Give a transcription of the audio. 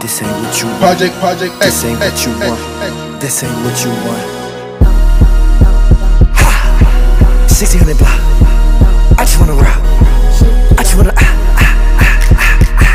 This ain't what you want. Project, project, This ain't what you want. This ain't what you want. Ha! 1600 block.